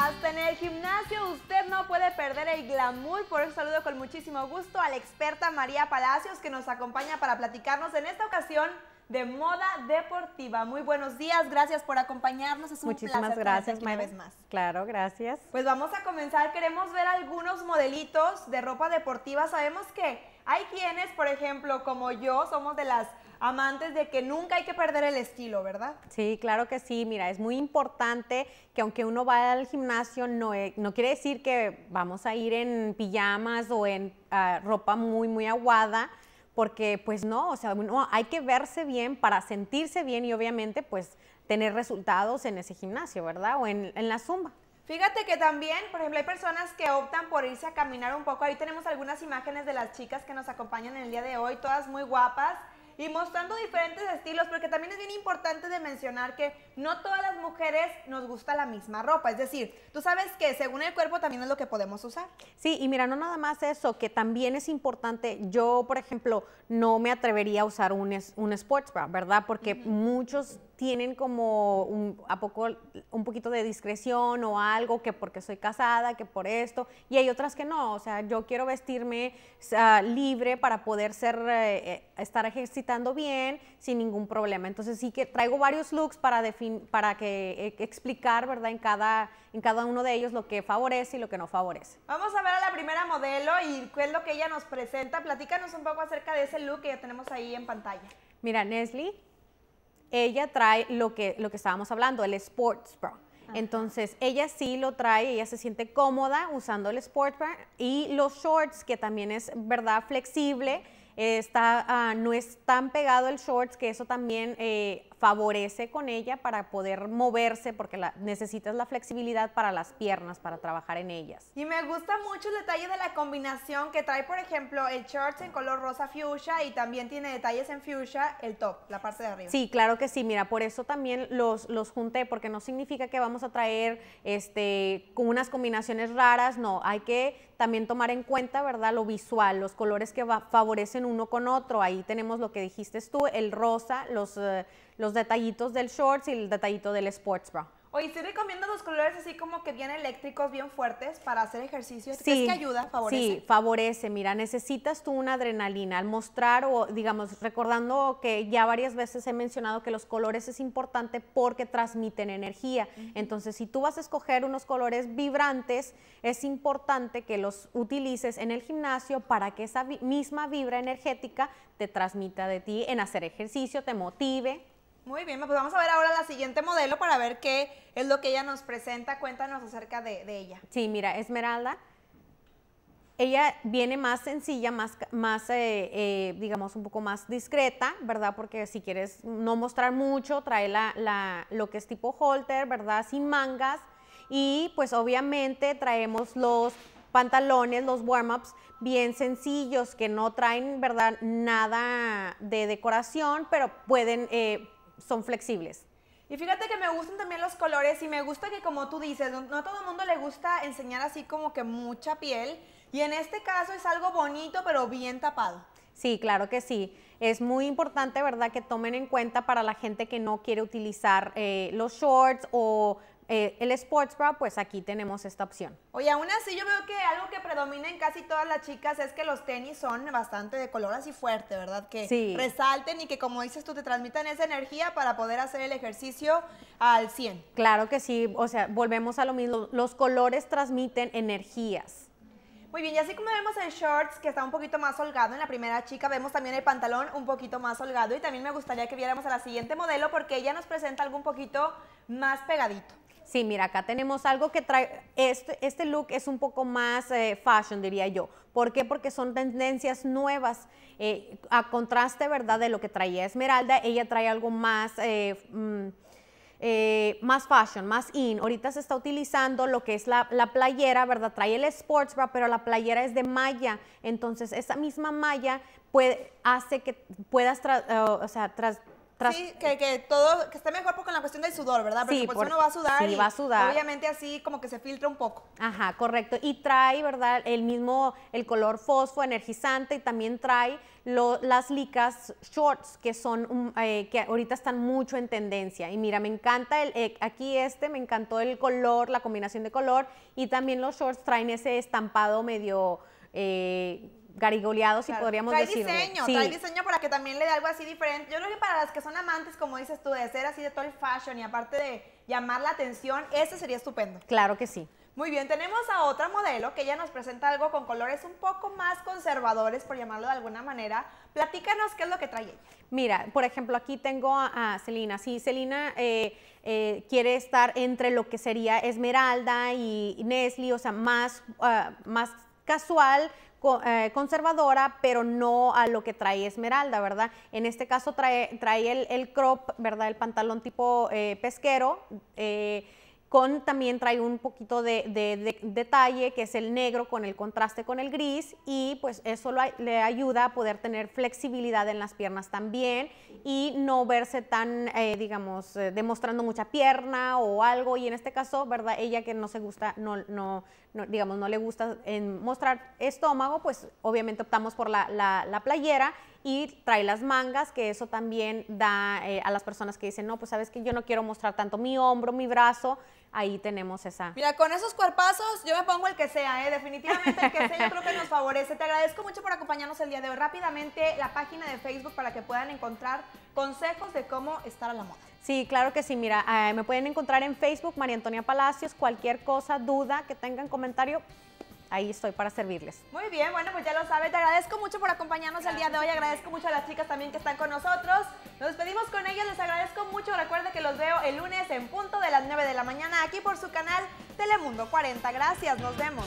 Hasta en el gimnasio usted no puede perder el glamour, por eso saludo con muchísimo gusto a la experta María Palacios que nos acompaña para platicarnos en esta ocasión de moda deportiva. Muy buenos días, gracias por acompañarnos. Es un Muchísimas gracias, una vez más. Claro, gracias. Pues vamos a comenzar. Queremos ver algunos modelitos de ropa deportiva. Sabemos que hay quienes, por ejemplo, como yo, somos de las amantes de que nunca hay que perder el estilo, ¿verdad? Sí, claro que sí. Mira, es muy importante que aunque uno vaya al gimnasio, no, e, no quiere decir que vamos a ir en pijamas o en ah, ropa muy, muy aguada porque pues no, o sea, hay que verse bien para sentirse bien y obviamente pues tener resultados en ese gimnasio, ¿verdad? O en, en la zumba. Fíjate que también, por ejemplo, hay personas que optan por irse a caminar un poco. Ahí tenemos algunas imágenes de las chicas que nos acompañan en el día de hoy, todas muy guapas y mostrando diferentes estilos, porque también es bien importante de mencionar que no todas las mujeres nos gusta la misma ropa, es decir, tú sabes que según el cuerpo también es lo que podemos usar. Sí, y mira, no nada más eso, que también es importante, yo por ejemplo no me atrevería a usar un, un sports bra, ¿verdad? Porque muchos tienen como un, a poco, un poquito de discreción o algo, que porque soy casada, que por esto, y hay otras que no, o sea, yo quiero vestirme libre para poder ser, eh, eh, estar ejercitando bien sin ningún problema. Entonces sí que traigo varios looks para, para que, eh, explicar, ¿verdad?, en cada, en cada uno de ellos lo que favorece y lo que no favorece. Vamos a ver a la primera modelo y qué es lo que ella nos presenta. Platícanos un poco acerca de ese look que ya tenemos ahí en pantalla. Mira, Nestle ella trae lo que, lo que estábamos hablando, el sports bra. Entonces, ella sí lo trae, ella se siente cómoda usando el sports bra y los shorts, que también es, ¿verdad?, flexible, está, ah, no es tan pegado el shorts, que eso también eh, favorece con ella para poder moverse, porque la, necesitas la flexibilidad para las piernas, para trabajar en ellas. Y me gusta mucho el detalle de la combinación que trae, por ejemplo, el shorts en color rosa fuchsia y también tiene detalles en fuchsia el top, la parte de arriba. Sí, claro que sí. Mira, por eso también los, los junté, porque no significa que vamos a traer este, con unas combinaciones raras, no, hay que también tomar en cuenta, ¿verdad? Lo visual, los colores que favorecen uno con otro. Ahí tenemos lo que dijiste tú, el rosa, los... Eh, los detallitos del shorts y el detallito del sports bra. Oye, sí recomiendo los colores así como que bien eléctricos, bien fuertes para hacer ejercicio. Sí, ¿Es que ayuda? ¿Favorece? Sí, favorece. Mira, necesitas tú una adrenalina al mostrar o, digamos, recordando que ya varias veces he mencionado que los colores es importante porque transmiten energía. Entonces, si tú vas a escoger unos colores vibrantes, es importante que los utilices en el gimnasio para que esa misma vibra energética te transmita de ti en hacer ejercicio, te motive muy bien, pues vamos a ver ahora la siguiente modelo para ver qué es lo que ella nos presenta. Cuéntanos acerca de, ella. Sí, mira, Esmeralda. Ella viene más sencilla, más, más eh, eh, digamos, un poco más discreta, ¿verdad? Porque si quieres no mostrar mucho, trae la, lo que es tipo holter, ¿verdad? Sin mangas. Y pues obviamente traemos los pantalones, los warm-ups bien sencillos que no traen, ¿verdad? Nada de decoración, pero pueden eh, son flexibles. Y fíjate que me gustan también los colores y me gusta que como tú dices, no, a todo el mundo le gusta enseñar así como que mucha piel y en este caso es algo bonito pero bien tapado. Sí, claro que sí. Es muy importante, ¿verdad?, que tomen en cuenta para la gente que no quiere utilizar eh, los shorts o eh, el sports bra, pues aquí tenemos esta opción. Oye, aún así yo veo que algo que predomina en casi todas las chicas es que los tenis son bastante de color así fuerte, ¿verdad? Que resalten y que como dices tú te transmitan esa energía para poder hacer el ejercicio al 100. Claro que sí, o sea, volvemos a lo mismo, los colores transmiten energías. Muy bien, y así como vemos el shorts que está un poquito más holgado en la primera chica, vemos también el pantalón un poquito más holgado y también me gustaría que viéramos a la siguiente modelo porque ella nos presenta algo un poquito más pegadito. Sí, mira, acá tenemos algo que trae, este, este look es un poco más eh, fashion, diría yo. ¿Por qué? Porque son tendencias nuevas. Eh, a contraste, ¿verdad?, de lo que traía Esmeralda, ella trae algo más... Eh, mm, más fashion, más in. Ahorita se está utilizando lo que es la, playera, ¿verdad? Trae el sports bra, pero la playera es de malla. Entonces, esa misma malla puede, hace que puedas, o sea, tras, Sí, que, que, todo, que esté mejor porque en la cuestión del sudor, ¿verdad? Porque Sí, pues por- uno va a sudar sí, y va a sudar. obviamente así como que se filtra un poco. Ajá, correcto. Y trae, ¿verdad? El mismo, el color fosfo energizante y también trae lo- las licas shorts, que son, eh, que ahorita están mucho en tendencia. Y mira, me encanta el, eh, aquí este, me encantó el color, la combinación de color y también los shorts traen ese estampado medio eh, garigoleado, si Claro. podríamos trae diseño, Sí. trae diseño para que también le dé algo así diferente. Yo creo que para las que son amantes, como dices tú, de ser así de todo el fashion y aparte de llamar la atención, este sería estupendo. Claro que sí. Muy bien, tenemos a otra modelo que ella nos presenta algo con colores un poco más conservadores, por llamarlo de alguna manera. Platícanos qué es lo que trae ella. Mira, por ejemplo, aquí tengo a, Celina. Sí, Celina eh, eh, quiere estar entre lo que sería Esmeralda y, Nestle, o sea, más, ah, más casual, conservadora, pero no a lo que trae Esmeralda, ¿verdad? En este caso trae, trae el, el crop, ¿verdad? El pantalón tipo eh, pesquero. eh, con también trae un poquito de, de- de detalle, que es el negro con el contraste con el gris, y pues eso le ayuda a poder tener flexibilidad en las piernas también y no verse tan, eh, digamos, eh, demostrando mucha pierna o algo, y en este caso, ¿verdad? Ella que no se gusta, no, no, no, digamos, no le gusta mostrar estómago, pues obviamente optamos por la, la- la playera y trae las mangas, que eso también da eh, a las personas que dicen, no, pues sabes que yo no quiero mostrar tanto mi hombro, mi brazo, ahí tenemos esa. Mira, con esos cuerpazos yo me pongo el que sea, ¿eh? definitivamente el que sea yo creo que nos favorece. Te agradezco mucho por acompañarnos el día de hoy. Rápidamente la página de Facebook para que puedan encontrar consejos de cómo estar a la moda. Sí, claro que sí. Mira, eh, me pueden encontrar en Facebook, María Antonia Palacios. Cualquier cosa, duda que tengan, comentario, ahí estoy para servirles. Muy bien, bueno, pues ya lo sabe. Te agradezco mucho por acompañarnos el día de hoy. Agradezco mucho a las chicas también que están con nosotros. Nos despedimos con ellos. Les agradezco mucho. Recuerden que los veo el lunes en punto de las 9 de la mañana aquí por su canal Telemundo 40. Gracias, nos vemos.